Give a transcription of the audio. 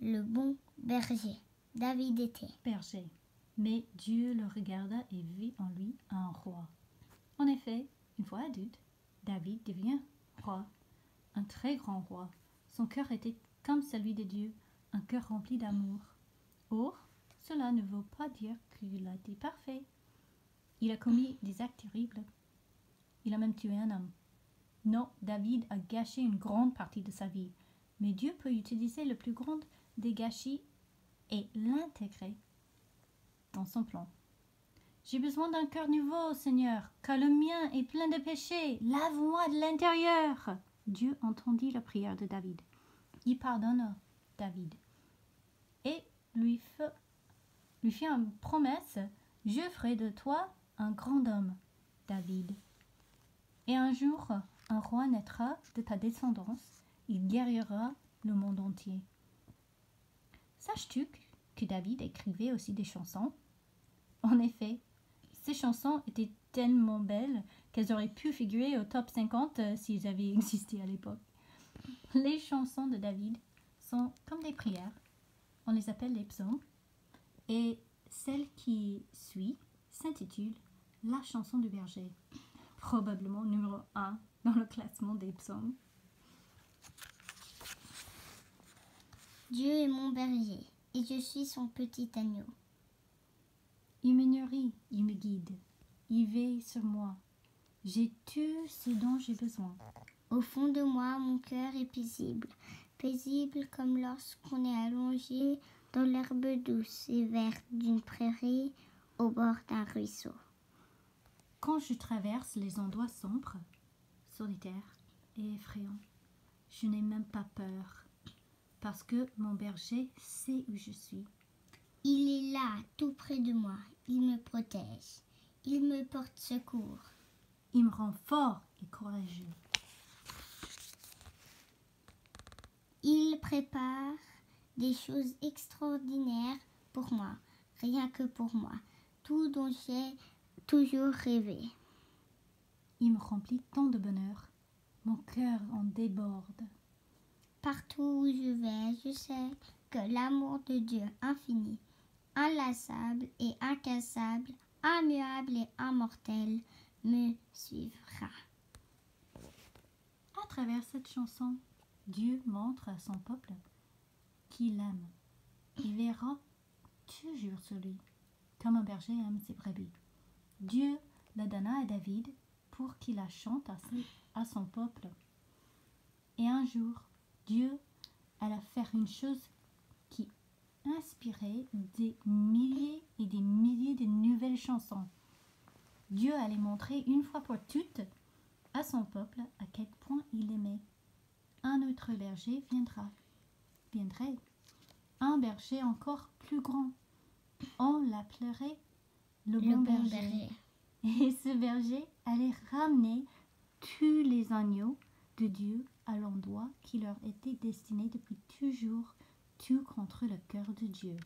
le bon berger. David était. berger. Mais Dieu le regarda et vit en lui un roi. En effet, une fois adulte, David devient roi, un très grand roi. Son cœur était comme celui de Dieu, un cœur rempli d'amour. Or, cela ne veut pas dire qu'il a été parfait. Il a commis des actes terribles. Il a même tué un homme. Non, David a gâché une grande partie de sa vie. Mais Dieu peut utiliser le plus grand des gâchis et l'intégrer dans son plan. J'ai besoin d'un cœur nouveau, Seigneur, car le mien est plein de péchés. Lave-moi de l'intérieur. Dieu entendit la prière de David. Il pardonna David et lui lui fit une promesse Je ferai de toi un grand homme, David. Et un jour, un roi naîtra de ta descendance. Il guérira le monde entier. Saches-tu que David écrivait aussi des chansons? En effet, ces chansons étaient tellement belles qu'elles auraient pu figurer au top 50 euh, s'ils avaient existé à l'époque. Les chansons de David sont comme des prières. On les appelle les psaumes. Et celle qui suit s'intitule La chanson du berger. Probablement numéro 1 dans le classement des psaumes. Dieu est mon berger, et je suis son petit agneau. Il me nourrit, il me guide, il veille sur moi. J'ai tout ce dont j'ai besoin. Au fond de moi, mon cœur est paisible, paisible comme lorsqu'on est allongé dans l'herbe douce et verte d'une prairie au bord d'un ruisseau. Quand je traverse les endroits sombres, solitaires et effrayants, je n'ai même pas peur, parce que mon berger sait où je suis. Il est là, tout près de moi. Il me protège. Il me porte secours. Il me rend fort et courageux. Il prépare des choses extraordinaires pour moi, rien que pour moi, tout dont j'ai toujours rêvé. Il me remplit tant de bonheur. Mon cœur en déborde. Partout où je vais, je sais que l'amour de Dieu infini, inlassable et incassable, immuable et immortel me suivra. À travers cette chanson, Dieu montre à son peuple qu'il l'aime. Il verra toujours sur lui, comme un berger aime ses brebis. Dieu la donna à David pour qu'il la chante à, à son peuple. Et un jour, Dieu alla faire une chose qui inspirait des milliers et des milliers de nouvelles chansons. Dieu allait montrer une fois pour toutes à son peuple à quel point il l'aimait. Un autre berger viendra, viendrait, un berger encore plus grand. On l'appellerait le Le bon bon berger. berger. Et ce berger allait ramener tous les agneaux de Dieu à l'endroit qui leur était destiné depuis toujours, tout contre le cœur de Dieu.